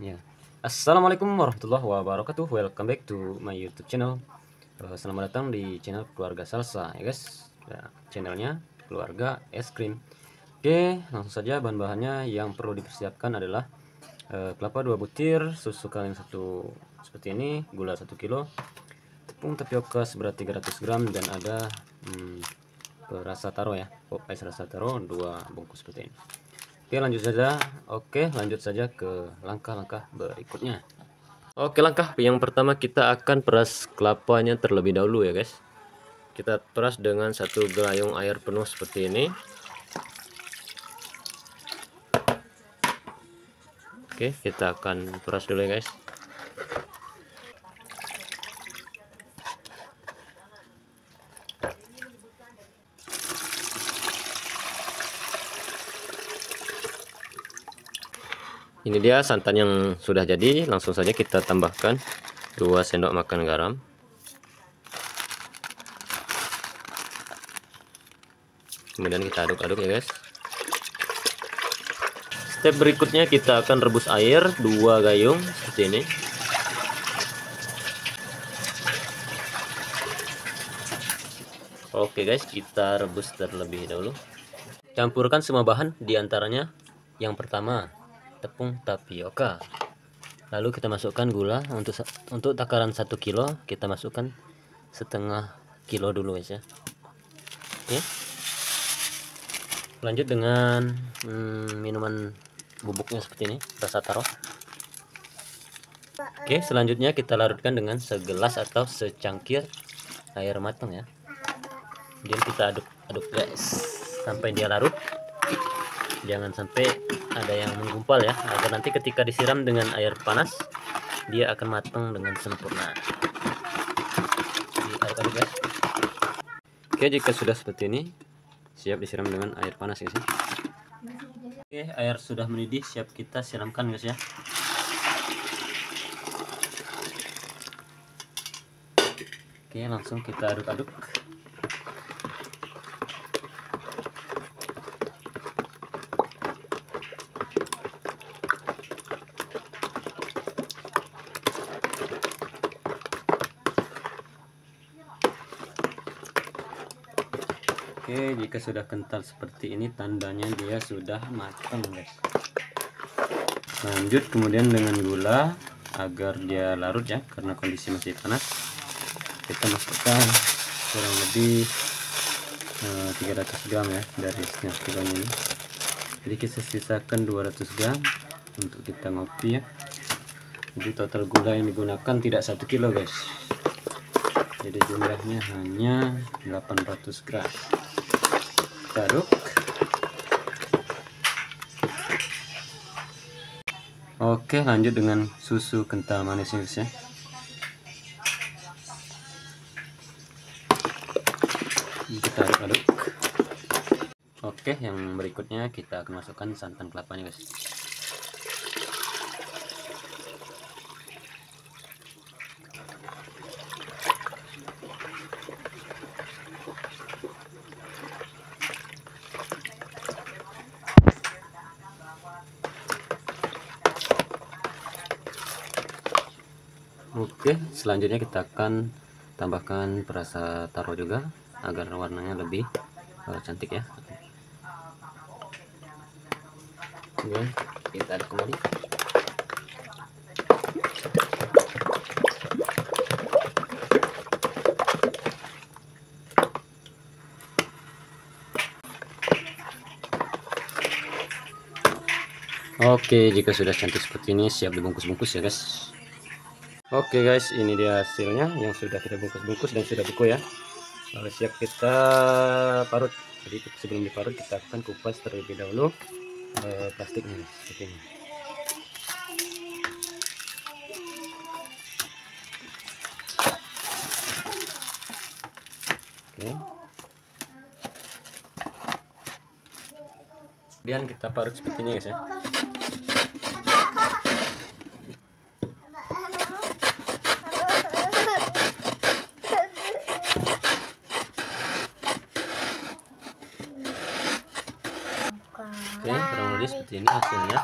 Ya. Assalamualaikum warahmatullahi wabarakatuh. Welcome back to my YouTube channel. Uh, selamat datang di channel keluarga salsa ya guys. Ya, channelnya keluarga es krim. Oke, langsung saja bahan-bahannya yang perlu dipersiapkan adalah uh, kelapa dua butir, susu kaleng satu seperti ini, gula 1 kilo, tepung tapioka seberat 300 gram dan ada hmm, rasa taro ya, pop rasa taro dua bungkus seperti ini. Oke lanjut saja. Oke lanjut saja ke langkah-langkah berikutnya. Oke langkah yang pertama kita akan peras kelapanya terlebih dahulu ya guys. Kita peras dengan satu gelayung air penuh seperti ini. Oke kita akan peras dulu ya guys ini dia santan yang sudah jadi. Langsung saja kita tambahkan 2 sendok makan garam. Kemudian kita aduk-aduk ya guys. Step berikutnya kita akan rebus air 2 gayung seperti ini. Oke guys kita rebus terlebih dahulu. Campurkan semua bahan di antaranya yang pertama tepung tapioka. Lalu kita masukkan gula. Untuk untuk takaran 1 kilo kita masukkan setengah kilo dulu ya oke. Lanjut dengan hmm, minuman bubuknya seperti ini. Rasa taro oke selanjutnya kita larutkan dengan segelas atau secangkir air matang ya. Kemudian kita aduk aduk guys sampai dia larut jangan sampai ada yang menggumpal ya. Agar nanti ketika disiram dengan air panas dia akan matang dengan sempurna. Guys. Oke jika sudah seperti ini siap disiram dengan air panas guys ya. Oke air sudah mendidih siap kita siramkan guys ya. Oke langsung kita aduk-aduk Oke jika sudah kental seperti ini tandanya dia sudah matang guys. Lanjut kemudian dengan gula agar dia larut ya karena kondisi masih panas. Kita masukkan kurang lebih uh, 300 gram ya dari setengah kilo ini. Jadi kita sisakan 200 gram untuk kita ngopi ya. Jadi total gula yang digunakan tidak satu kilo guys. Jadi jumlahnya hanya 800 gram aduk oke lanjut dengan susu kental manis ya. Kita aduk-aduk oke yang berikutnya kita akan masukkan santan kelapanya guys Oke, selanjutnya kita akan tambahkan perasa taro juga agar warnanya lebih uh, cantik ya. Oke, kita aduk kembali. Oke, jika sudah cantik seperti ini, siap dibungkus-bungkus ya guys. Oke okay guys, ini dia hasilnya yang sudah kita bungkus-bungkus dan sudah beku ya. Lalu siap kita parut. Jadi sebelum diparut kita akan kupas terlebih dahulu eh, plastiknya seperti ini. Oke. Okay. Kemudian kita parut seperti ini guys ya. Oke, kurang lebih seperti ini hasilnya.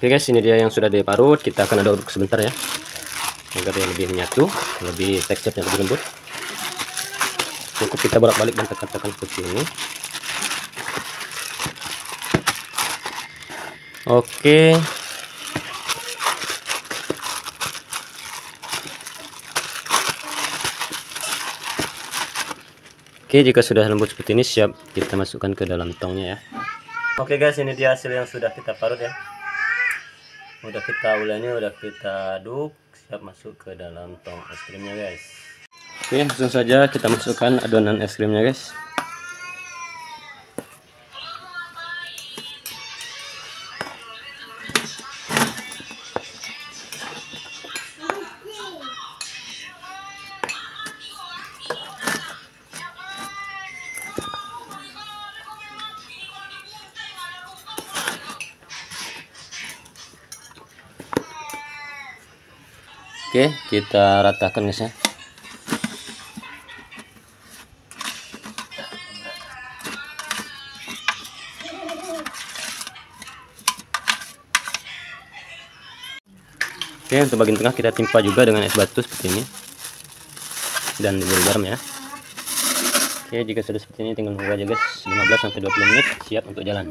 Oke guys, ini dia yang sudah diparut. Kita akan aduk sebentar ya, agar dia lebih menyatu, lebih teksturnya lebih lembut. Cukup kita bolak-balik dan tekan-tekan seperti ini. Oke. Oke, jika sudah lembut seperti ini, siap kita masukkan ke dalam tongnya ya. Oke guys, ini dia hasil yang sudah kita parut ya udah kita ulangnya udah kita aduk siap masuk ke dalam tong es krimnya guys oke langsung saja kita masukkan adonan es krimnya guys Oke, kita ratakan guys ya. Oke, untuk bagian tengah kita timpa juga dengan es batu seperti ini. Dan diberi garam ya. Oke, jika sudah seperti ini tinggal menunggu aja guys, 15 sampai 20 menit siap untuk jalan.